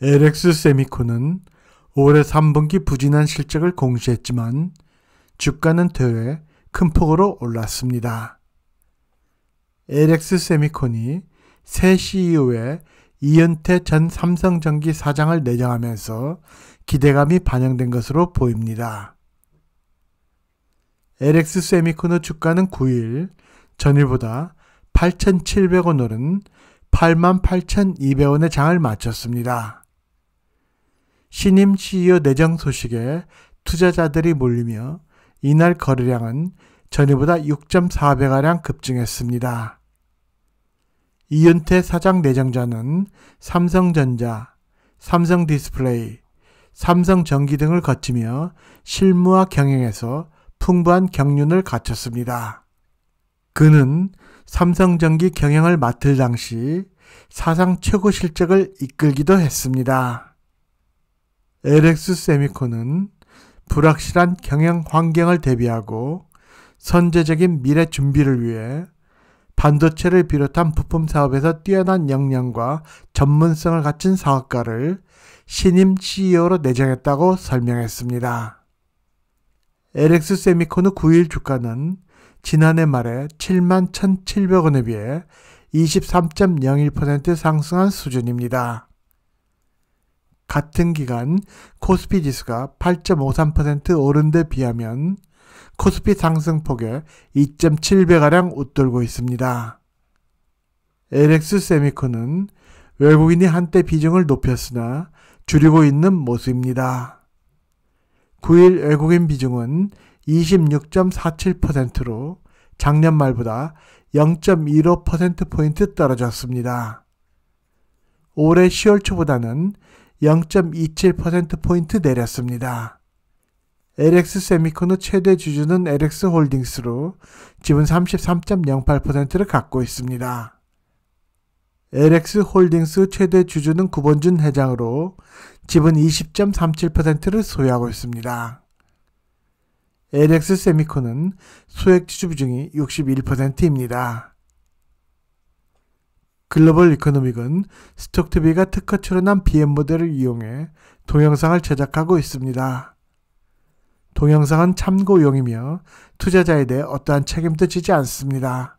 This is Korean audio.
LX 세미콘은 올해 3분기 부진한 실적을 공시했지만 주가는 대회 큰 폭으로 올랐습니다. LX 세미콘이 새 CEO의 이은태 전 삼성전기 사장을 내정하면서 기대감이 반영된 것으로 보입니다. LX 세미콘의 주가는 9일 전일보다 8,700원 오른 88,200원의 장을 마쳤습니다. 신임 CEO 내정 소식에 투자자들이 몰리며 이날 거래량은 전일보다 6.4배가량 급증했습니다. 이윤태 사장 내정자는 삼성전자, 삼성디스플레이, 삼성전기 등을 거치며 실무와 경영에서 풍부한 경륜을 갖췄습니다. 그는 삼성전기 경영을 맡을 당시 사상 최고 실적을 이끌기도 했습니다. LX 세미콘은 불확실한 경영 환경을 대비하고 선제적인 미래 준비를 위해 반도체를 비롯한 부품 사업에서 뛰어난 역량과 전문성을 갖춘 사업가를 신임 CEO로 내정했다고 설명했습니다. LX 세미콘의 9일 주가는 지난해 말에 7만 1,700원에 비해 23.01% 상승한 수준입니다. 같은 기간 코스피 지수가 8.53% 오른 데 비하면 코스피 상승폭에 2.7배가량 웃돌고 있습니다. LX 세미콘은 외국인이 한때 비중을 높였으나 줄이고 있는 모습입니다. 9일 외국인 비중은 26.47%로 작년 말보다 0.15%포인트 떨어졌습니다. 올해 10월 초보다는 0.27%포인트 내렸습니다. LX 세미콘의 최대 주주는 LX 홀딩스로 지분 33.08%를 갖고 있습니다. LX 홀딩스 최대 주주는 구본준 회장으로 지분 20.37%를 소유하고 있습니다. LX 세미콘은 소액 주주 비중이 61%입니다. 글로벌 이코노믹은 스톡트비가 특허 출원한 BM 모델을 이용해 동영상을 제작하고 있습니다. 동영상은 참고용이며 투자자에 대해 어떠한 책임도 지지 않습니다.